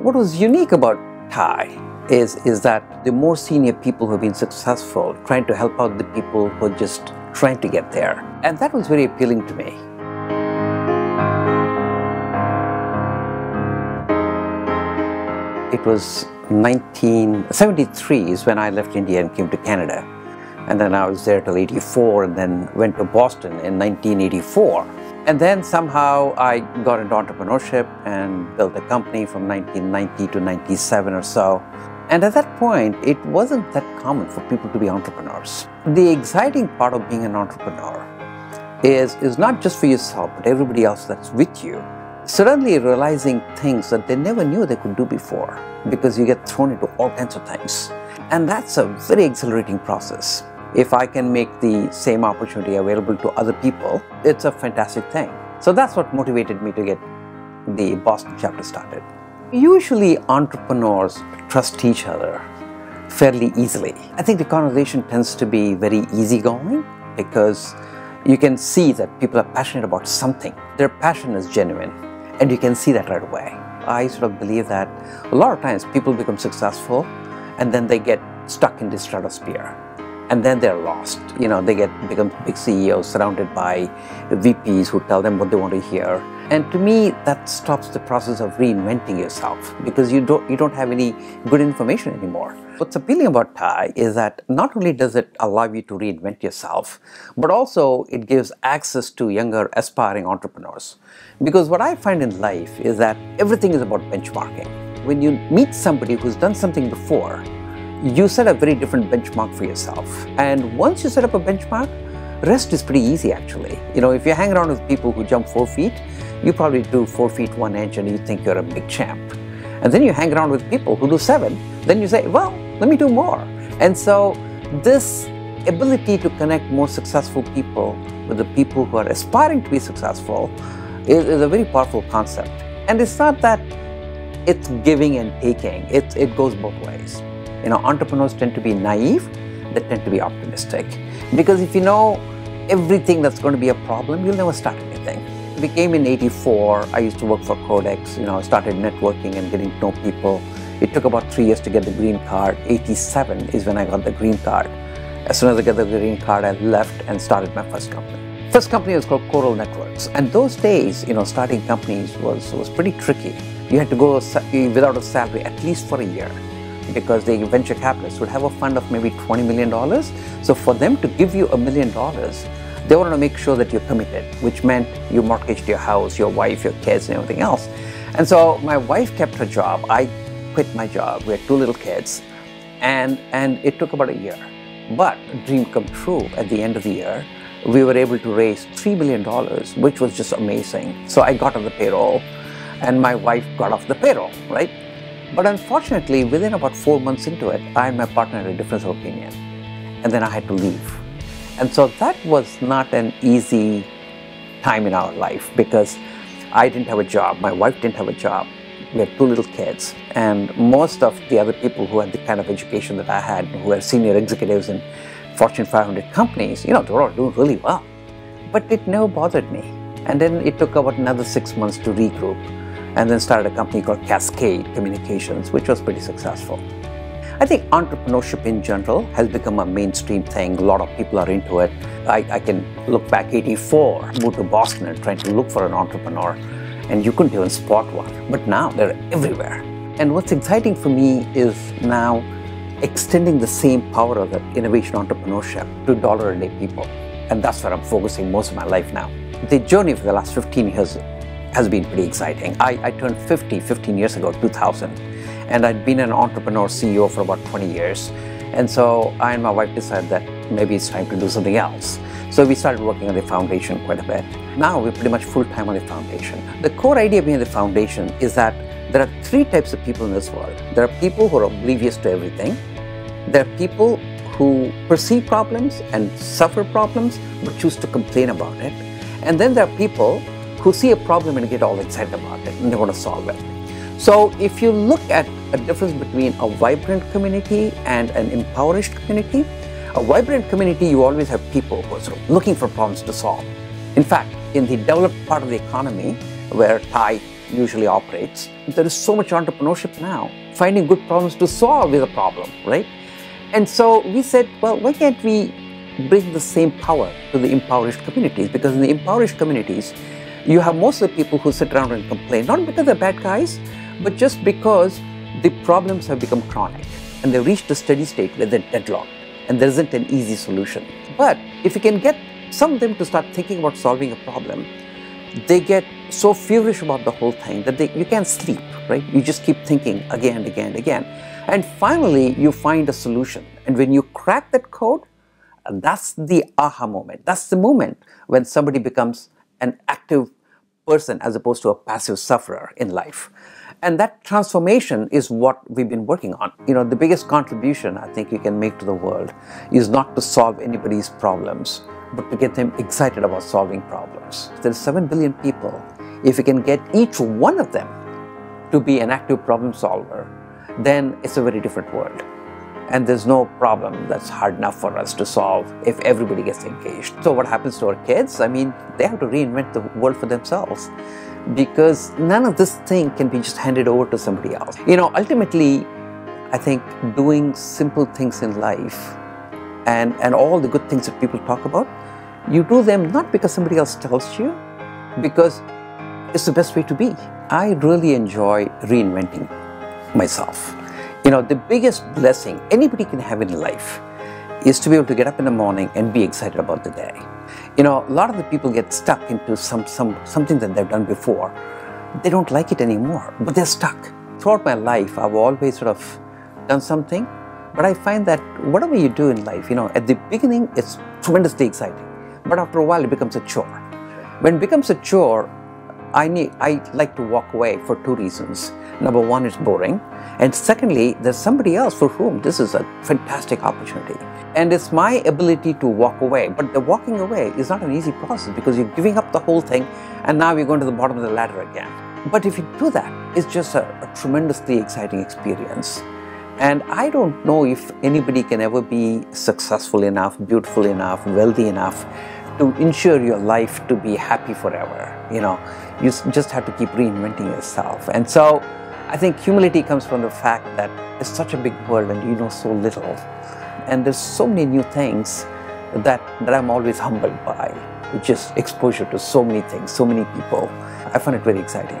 What was unique about TiE is, is that the more senior people who have been successful trying to help out the people who are just trying to get there. And that was very appealing to me. It was 1973 is when I left India and came to Canada. And then I was there till 84 and then went to Boston in 1984. And then somehow I got into entrepreneurship and built a company from 1990 to 97 or so. And at that point, it wasn't that common for people to be entrepreneurs. The exciting part of being an entrepreneur is, is not just for yourself, but everybody else that's with you. Suddenly realizing things that they never knew they could do before because you get thrown into all kinds of things. And that's a very exhilarating process. If I can make the same opportunity available to other people, it's a fantastic thing. So that's what motivated me to get the Boston chapter started. Usually entrepreneurs trust each other fairly easily. I think the conversation tends to be very easygoing because you can see that people are passionate about something. Their passion is genuine and you can see that right away. I sort of believe that a lot of times people become successful and then they get stuck in the stratosphere and then they're lost. You know, they get become big CEOs surrounded by VPs who tell them what they want to hear. And to me, that stops the process of reinventing yourself because you don't you don't have any good information anymore. What's appealing about TiE is that not only does it allow you to reinvent yourself, but also it gives access to younger aspiring entrepreneurs. Because what I find in life is that everything is about benchmarking. When you meet somebody who's done something before, you set a very different benchmark for yourself. And once you set up a benchmark, rest is pretty easy actually. You know, if you hang around with people who jump four feet, you probably do four feet one inch and you think you're a big champ. And then you hang around with people who do seven, then you say, well, let me do more. And so this ability to connect more successful people with the people who are aspiring to be successful is, is a very powerful concept. And it's not that it's giving and taking, it, it goes both ways. You know, entrepreneurs tend to be naive, they tend to be optimistic. Because if you know everything that's going to be a problem, you'll never start anything. We came in 84, I used to work for Codex, you know, I started networking and getting to know people. It took about three years to get the green card. 87 is when I got the green card. As soon as I got the green card, I left and started my first company. First company was called Coral Networks. And those days, you know, starting companies was, was pretty tricky. You had to go without a salary at least for a year because the venture capitalists would have a fund of maybe $20 million. So for them to give you a million dollars, they wanted to make sure that you're committed, which meant you mortgaged your house, your wife, your kids, and everything else. And so my wife kept her job. I quit my job. We had two little kids, and and it took about a year. But dream come true at the end of the year. We were able to raise $3 million, which was just amazing. So I got on the payroll, and my wife got off the payroll, right? But unfortunately, within about four months into it, I and my partner had a difference of opinion. And then I had to leave. And so that was not an easy time in our life because I didn't have a job, my wife didn't have a job, we had two little kids, and most of the other people who had the kind of education that I had, who were senior executives in Fortune 500 companies, you know, they were all doing really well. But it never bothered me. And then it took about another six months to regroup and then started a company called Cascade Communications, which was pretty successful. I think entrepreneurship in general has become a mainstream thing. A lot of people are into it. I, I can look back 84, moved to Boston and trying to look for an entrepreneur, and you couldn't even spot one. But now they're everywhere. And what's exciting for me is now extending the same power of that innovation entrepreneurship to dollar a day people. And that's where I'm focusing most of my life now. The journey for the last 15 years has been pretty exciting. I, I turned 50 15 years ago, 2000, and I'd been an entrepreneur CEO for about 20 years. And so I and my wife decided that maybe it's time to do something else. So we started working on the foundation quite a bit. Now we're pretty much full time on the foundation. The core idea behind the foundation is that there are three types of people in this world. There are people who are oblivious to everything. There are people who perceive problems and suffer problems but choose to complain about it. And then there are people who see a problem and get all excited about it and they want to solve it. So if you look at a difference between a vibrant community and an impoverished community, a vibrant community, you always have people who are sort of looking for problems to solve. In fact, in the developed part of the economy, where TiE usually operates. There is so much entrepreneurship now. Finding good problems to solve is a problem, right? And so we said, well, why can't we bring the same power to the impoverished communities? Because in the impoverished communities, you have most of the people who sit around and complain, not because they're bad guys, but just because the problems have become chronic and they've reached a steady state where they're deadlocked and there isn't an easy solution. But if you can get some of them to start thinking about solving a problem, they get so feverish about the whole thing that they, you can't sleep, right? You just keep thinking again and again and again. And finally, you find a solution. And when you crack that code, that's the aha moment. That's the moment when somebody becomes an active person as opposed to a passive sufferer in life. And that transformation is what we've been working on. You know, the biggest contribution I think you can make to the world is not to solve anybody's problems, but to get them excited about solving problems. There's 7 billion people. If you can get each one of them to be an active problem solver, then it's a very different world. And there's no problem that's hard enough for us to solve if everybody gets engaged. So what happens to our kids? I mean, they have to reinvent the world for themselves because none of this thing can be just handed over to somebody else. You know, ultimately, I think doing simple things in life and, and all the good things that people talk about, you do them not because somebody else tells you, because it's the best way to be. I really enjoy reinventing myself. You know, the biggest blessing anybody can have in life is to be able to get up in the morning and be excited about the day. You know, a lot of the people get stuck into some, some something that they've done before. They don't like it anymore, but they're stuck. Throughout my life, I've always sort of done something, but I find that whatever you do in life, you know, at the beginning, it's tremendously exciting, but after a while, it becomes a chore. When it becomes a chore, I need I like to walk away for two reasons. Number one, it's boring. And secondly, there's somebody else for whom this is a fantastic opportunity. And it's my ability to walk away. But the walking away is not an easy process because you're giving up the whole thing and now you're going to the bottom of the ladder again. But if you do that, it's just a, a tremendously exciting experience. And I don't know if anybody can ever be successful enough, beautiful enough, wealthy enough to ensure your life to be happy forever. You know, you just have to keep reinventing yourself. And so I think humility comes from the fact that it's such a big world and you know so little. And there's so many new things that, that I'm always humbled by. Just exposure to so many things, so many people. I find it very exciting.